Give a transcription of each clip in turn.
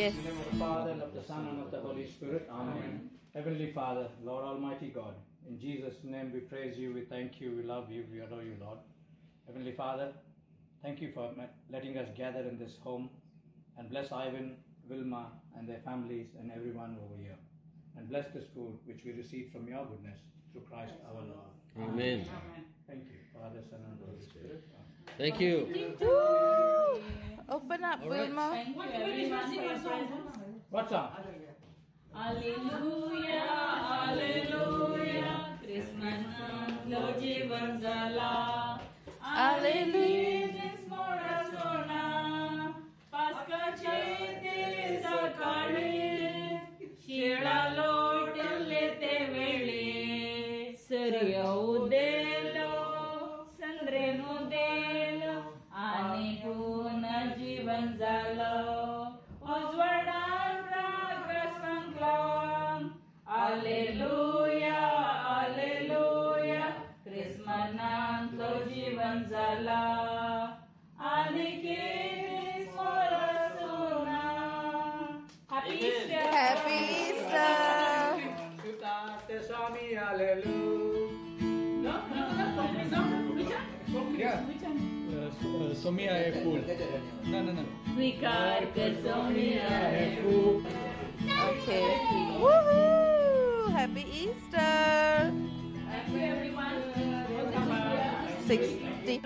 Yes. In the name of the Father, and of the Son, and of the Holy Spirit. Amen. Heavenly Father, Lord Almighty God, in Jesus' name we praise you, we thank you, we love you, we adore you, Lord. Heavenly Father, thank you for letting us gather in this home and bless Ivan, Wilma, and their families and everyone over here. And bless this food which we receive from your goodness through Christ our Lord. Amen. Amen. Thank you, Father, Son, and Holy Spirit. Amen. Thank you. Woo! Open up, Wilma. Thank you Open up, right. Wilma. What, what? Alleluia, Alleluia, Krishna Lord Jeevan Zala. Alleluia, Alleluia, ख्रिस्मनांतलो जीवन झाला आणि किती स्वर सुना happy Easter Happy Easter. Chutate Swami, hallelujah. No, no, no, complete song. Which one? Yeah. Which one? Uh, Somia है फूल ना ना ना स्वीकार कर सोनिया है फूल Okay. Woohoo! Happy Easter. Happy everyone. Welcome 60.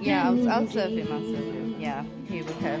Yeah, I'll, I'll serve him. I'll serve him. Yeah, he will have.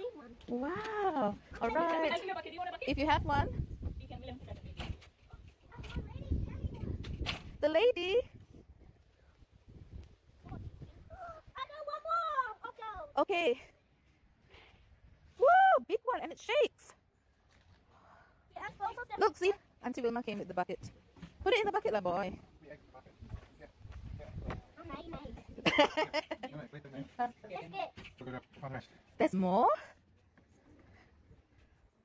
Wow. All right. If you have one, the lady. Okay. Woo! Big one, and it shakes. Look, see, Auntie Wilma came with the bucket. Put it in the bucket, lah, boy. There's more?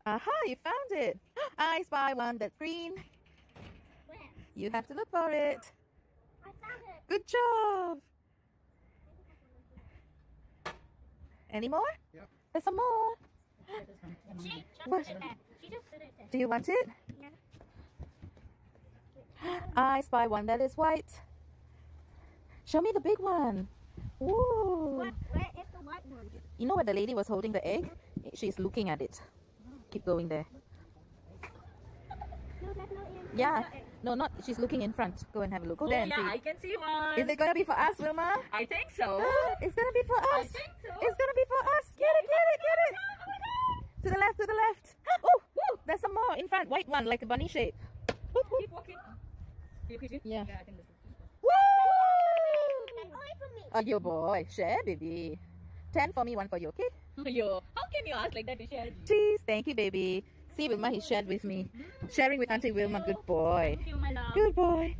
Aha, you found it. I spy one that's green. You have to look for it. I found it. Good job. Any more? Yeah. There's some more. What? Do you want it? I spy one that is white. Show me the big one. Ooh. Where is the white one? You know where the lady was holding the egg? She's looking at it. Keep going there. Yeah. No, not. She's looking in front. Go and have a look. Go there and oh, yeah, I can see one. Is it gonna be for us, Wilma? I think so. It's gonna be for us. I think so. It's gonna be for us. Get it, get it, get it. Oh oh to the left, to the left. Oh, woo, there's some more in front. White one, like a bunny shape. Whoop, whoop. Keep walking. Yeah. Yeah, I think this Woo! Oh, your boy. Share, baby. Ten for me, one for you, okay? is. Yo, how can you ask like that to share? Cheese. Thank you, baby. See, Wilma, he shared with me. Sharing with Auntie Wilma. Good boy. Thank you, my love. Good boy.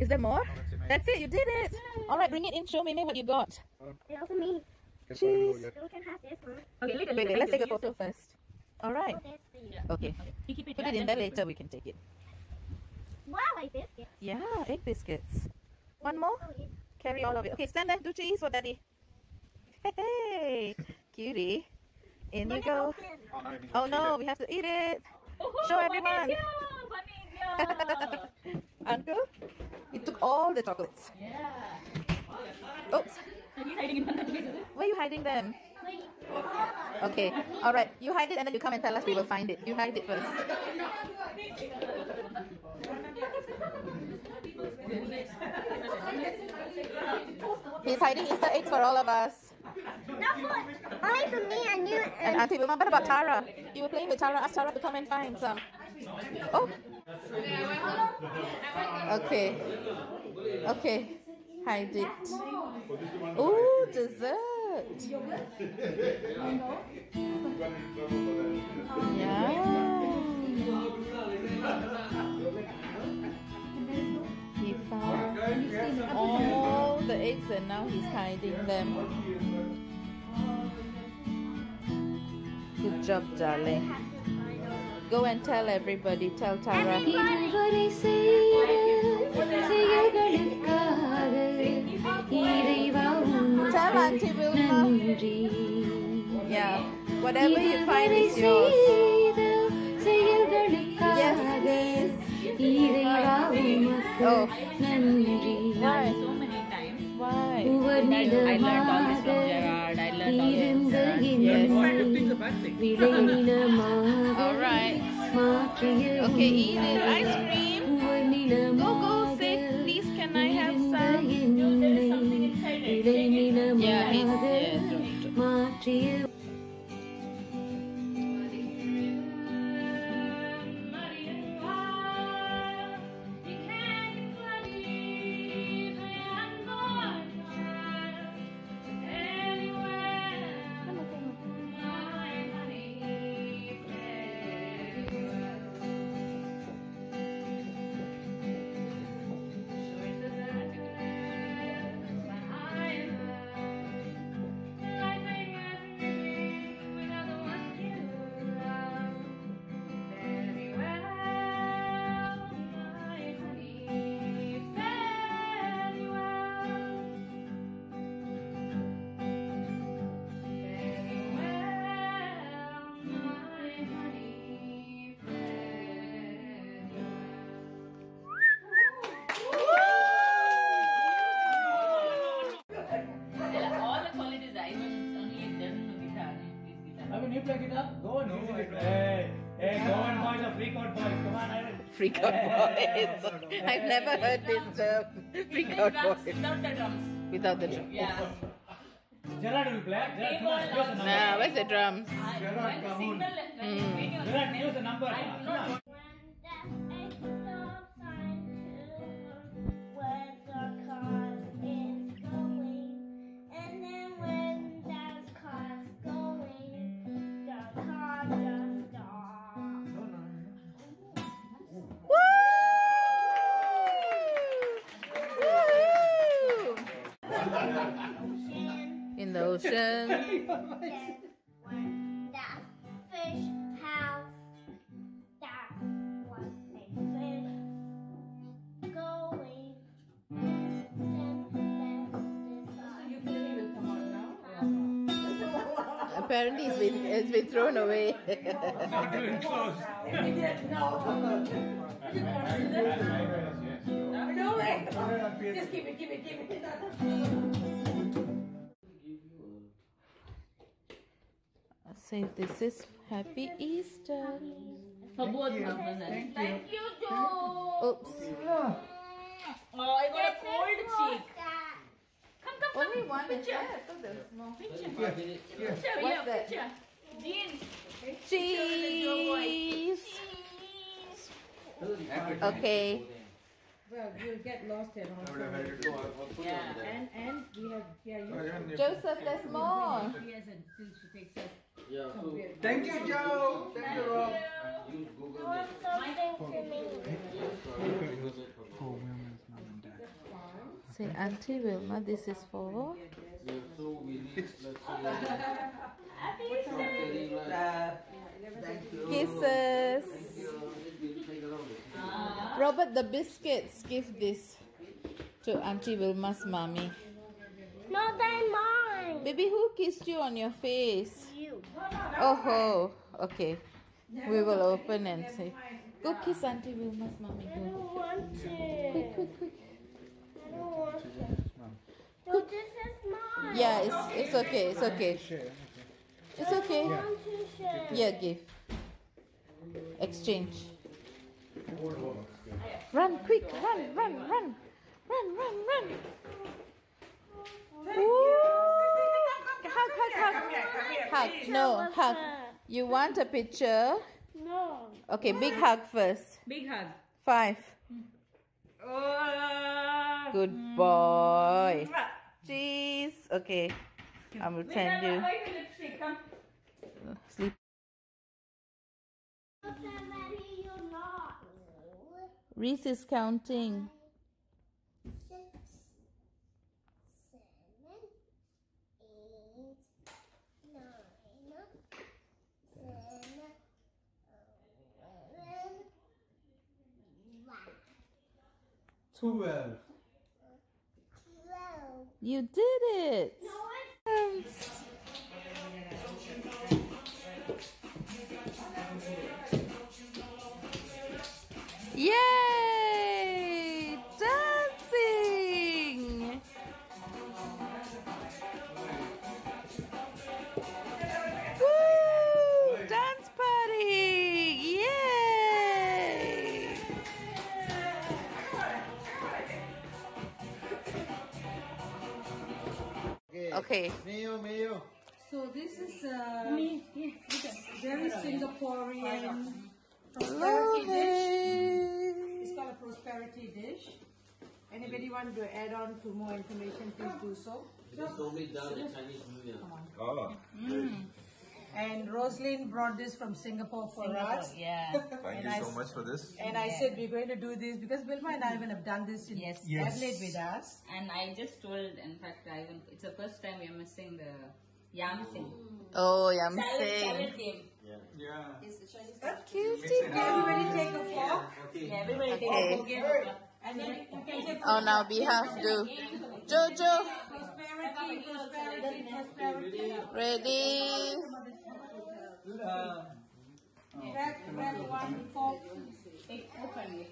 Is there more? That's it. You did it. All right, bring it in. Show me what you got. Cheese. Okay, little, Wait, wait, let's take a photo first. All right. Yeah. Okay. You keep it Put it in there later. We can take it. Wow, like biscuits. Yeah, egg biscuits. One more. Oh, Carry all of it. Okay, stand there. Do cheese for daddy. Hey, cutie. In you go. Oh no, we have to eat it. Oh, Show everyone. Bunny India. Uncle, he took all the chocolates. yeah. Oops. Where are you hiding them? Okay. All right. You hide it and then you come and tell us. We will find it. You hide it first. He's hiding Easter eggs for all of us. Not for only for me and you And and Auntie Wilma, what about Tara? You were playing with Tara. Ask Tara to come and find some. Oh. Okay. Okay. Hide it. Ooh, dessert. Yeah. He found all the eggs and now he's hiding them. job, darling. Go and tell everybody. Tell Tara. Everybody tell Auntie Wilma. Yeah. Whatever you find is yours. Yes, please. Oh. Why? Why? I learned all this from Gerard. I learned all this. All right. Okay, eat it. Ice cream. Go Freak out boys. I've never heard this term. Freak out boys. without the drums. Without the drum. Yeah. Gerard will play. Gerard, give us a number. Nah, where's the drums? I, when the signal, when Mm. when you Gerard, give us a number. Ocean. That fish house, that was a fish going. And then this Apparently, it's been, it's been thrown away. Not doing close. Say this is Happy Easter. For both purposes. Thank you, Joe. Oops. Oh, I got a cold cheek. Come, come, come. Only one Picture. there. I thought there. Picture, What's yeah, that? picture. Jean. Cheese. Okay. Well, you'll get lost at home. Yeah. And, and we have, yeah, you, Joseph, there's more. yes, and still she takes us Yeah, so thank you, Joe. Thank you, Rob. You want something for me? Say, Auntie Wilma, this is for. Yeah, so we need, let's say, something like, thank you. Kisses. Thank you. We'll take along this. Uh-huh. Robert, the biscuits. Give this to Auntie Wilma's mommy. No, they're mine. Baby, who kissed you on your face? Oh, ho. okay. We will open and say, Go kiss Auntie Wilma's mommy. I Go. don't want to. Quick, quick, quick. I don't want to. No, this is mine. Yeah, it's it's okay. It's okay. It's okay. I want to share. Yeah, give. Exchange. Run, quick, run, run, run, run, run, run. Woo! Hug. No, hug. You want a picture? No. Okay, big hug first. Big hug. Five. Uh, Good boy. Mm. Cheese. Okay. I will send you. lipstick. Come. Sleep. Somebody you're not. Reese is counting. Twelve. You did it. No, Yay! Okay. Mayo, mayo. So this is uh, very Singaporean prosperity dish. It's called a prosperity dish. Anybody want to add on to more information, please do so. Just only done at Chinese New Year. Oh, And Roslyn brought this from Singapore for us. Yeah. thank And you I so much for this. And I said we're going to do this because Wilma and I Ivan have done this in Yes. Adelaide with us. And I just told, in fact, Ivan, it's the first time we are missing the yam sing. Oh, yum Salad, sing. salad game. Yeah. Cutie. Everybody take a fork. Okay. Yeah, everybody take a book game. And then you can say Oh, now we have to. Jojo. Ready? Grab, grab one fork.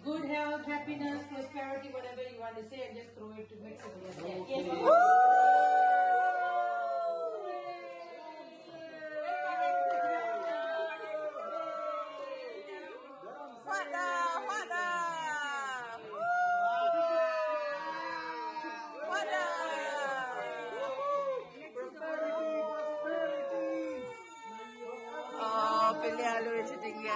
Good health, happiness, prosperity, whatever you want to say, and just throw it to mix it together. 是这个